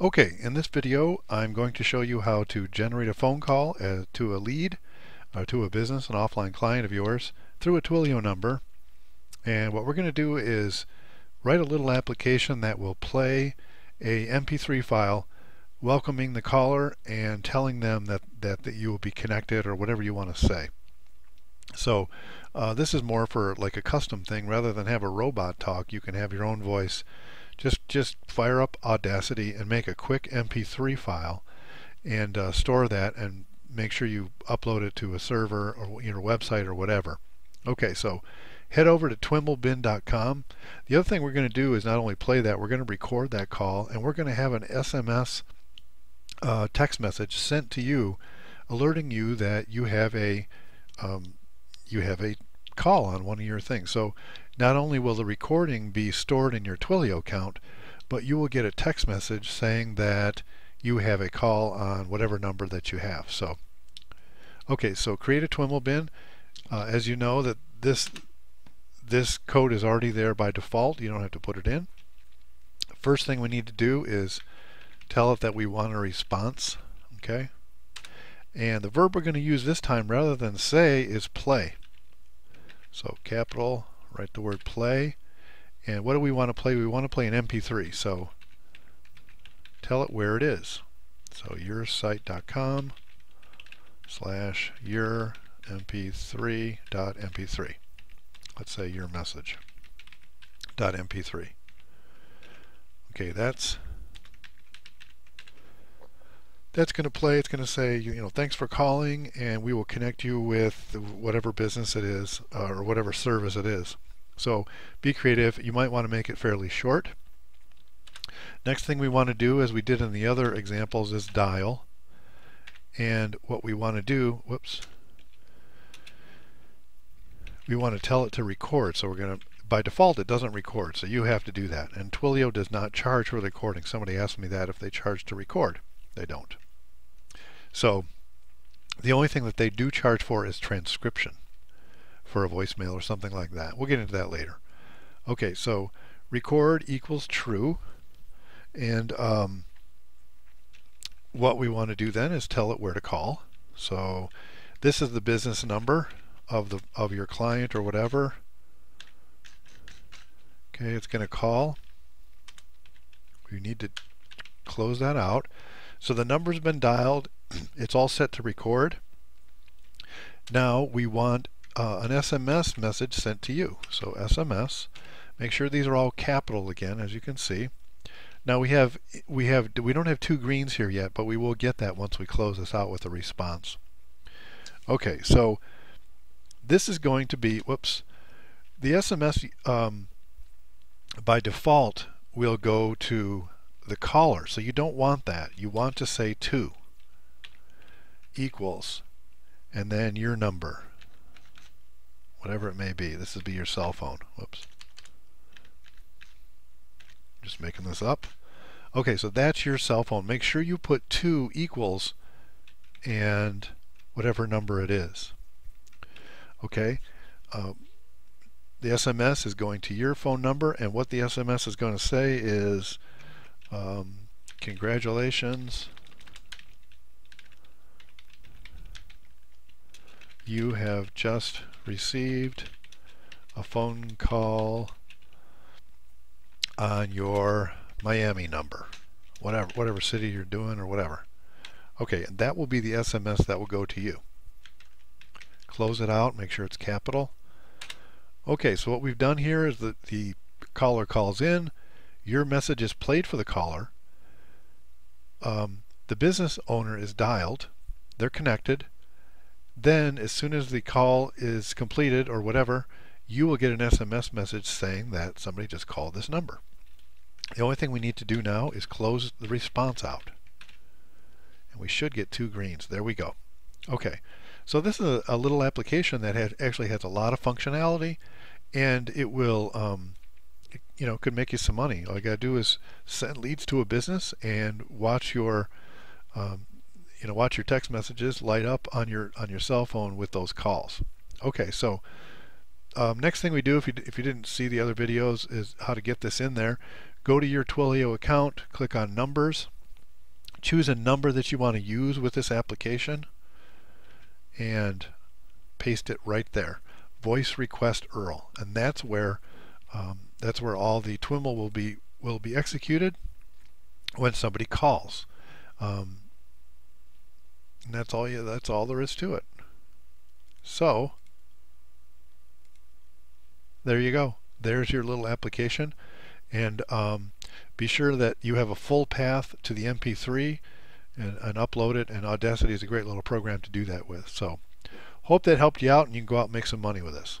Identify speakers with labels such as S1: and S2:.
S1: Okay, in this video I'm going to show you how to generate a phone call uh, to a lead, uh, to a business, an offline client of yours, through a Twilio number. And what we're going to do is write a little application that will play a MP3 file welcoming the caller and telling them that, that, that you will be connected or whatever you want to say. So uh, this is more for like a custom thing rather than have a robot talk you can have your own voice just just fire up Audacity and make a quick MP3 file and uh, store that and make sure you upload it to a server or your website or whatever. Okay, so head over to twimlbin.com. The other thing we're going to do is not only play that, we're going to record that call and we're going to have an SMS uh, text message sent to you alerting you that you have a um, you have a call on one of your things. So not only will the recording be stored in your Twilio account, but you will get a text message saying that you have a call on whatever number that you have. So, okay, so create a TwiML Uh, as you know that this this code is already there by default. You don't have to put it in. First thing we need to do is tell it that we want a response. Okay, and the verb we're going to use this time rather than say is play. So capital, write the word play. And what do we want to play? We want to play an MP3. So tell it where it is. So yoursite.com slash your mp3 dot mp3. Let's say your message dot mp3. Okay, that's that's going to play. It's going to say, you know, thanks for calling, and we will connect you with whatever business it is uh, or whatever service it is. So be creative. You might want to make it fairly short. Next thing we want to do, as we did in the other examples, is dial. And what we want to do, whoops, we want to tell it to record. So we're going to, by default, it doesn't record. So you have to do that. And Twilio does not charge for recording. Somebody asked me that if they charge to record. They don't. So the only thing that they do charge for is transcription for a voicemail or something like that. We'll get into that later. Okay, so record equals true. And um, what we want to do then is tell it where to call. So this is the business number of the of your client or whatever. Okay, it's going to call. We need to close that out. So the number's been dialed it's all set to record. Now we want uh, an SMS message sent to you. So SMS, make sure these are all capital again, as you can see. Now we have we have we don't have two greens here yet, but we will get that once we close this out with a response. Okay, so this is going to be whoops. The SMS um, by default will go to the caller, so you don't want that. You want to say to equals and then your number whatever it may be. This would be your cell phone. Whoops. Just making this up. Okay so that's your cell phone. Make sure you put 2 equals and whatever number it is. Okay uh, the SMS is going to your phone number and what the SMS is going to say is um, congratulations you have just received a phone call on your Miami number whatever whatever city you're doing or whatever. Okay and that will be the SMS that will go to you. Close it out make sure it's capital. Okay so what we've done here is that the caller calls in. Your message is played for the caller. Um, the business owner is dialed. They're connected then, as soon as the call is completed or whatever, you will get an SMS message saying that somebody just called this number. The only thing we need to do now is close the response out. And we should get two greens. There we go. Okay, so this is a, a little application that actually has a lot of functionality and it will, um, you know, could make you some money. All you got to do is send leads to a business and watch your um, you know watch your text messages light up on your on your cell phone with those calls. Okay so um, next thing we do if you if you didn't see the other videos is how to get this in there. Go to your Twilio account click on numbers choose a number that you want to use with this application and paste it right there. Voice request URL and that's where um, that's where all the TWIML will be will be executed when somebody calls. Um, and that's all you that's all there is to it. So there you go. There's your little application. And um, be sure that you have a full path to the MP3 and, and, upload it. And Audacity is a great little program to do that with. So hope that helped you out and you can go out and make some money with this